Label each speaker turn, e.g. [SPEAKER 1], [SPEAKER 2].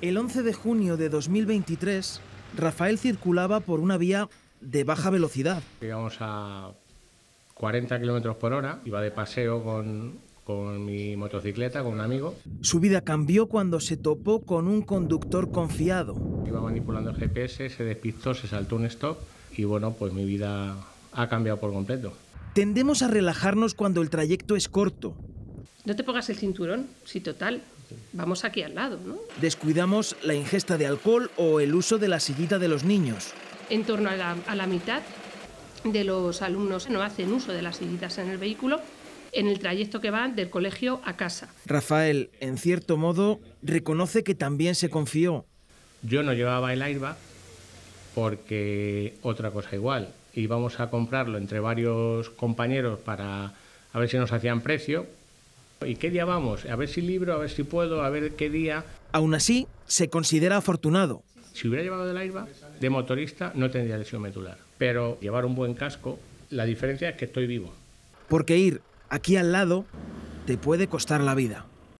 [SPEAKER 1] El 11 de junio de 2023, Rafael circulaba por una vía de baja velocidad.
[SPEAKER 2] Íbamos a 40 kilómetros por hora, iba de paseo con, con mi motocicleta, con un amigo.
[SPEAKER 1] Su vida cambió cuando se topó con un conductor confiado.
[SPEAKER 2] Iba manipulando el GPS, se despistó, se saltó un stop y bueno, pues mi vida ha cambiado por completo.
[SPEAKER 1] Tendemos a relajarnos cuando el trayecto es corto.
[SPEAKER 3] No te pongas el cinturón, si total, vamos aquí al lado, ¿no?
[SPEAKER 1] Descuidamos la ingesta de alcohol o el uso de la sillita de los niños.
[SPEAKER 3] En torno a la, a la mitad de los alumnos no hacen uso de las sillitas en el vehículo en el trayecto que van del colegio a casa.
[SPEAKER 1] Rafael, en cierto modo, reconoce que también se confió.
[SPEAKER 2] Yo no llevaba el airbag porque otra cosa igual. Íbamos a comprarlo entre varios compañeros para a ver si nos hacían precio. ¿Y qué día vamos? A ver si libro, a ver si puedo, a ver qué día.
[SPEAKER 1] Aún así, se considera afortunado.
[SPEAKER 2] Si hubiera llevado el airbag de motorista no tendría lesión medular. Pero llevar un buen casco, la diferencia es que estoy vivo.
[SPEAKER 1] Porque ir aquí al lado te puede costar la vida.